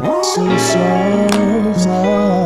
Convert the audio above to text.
Oh, so, so.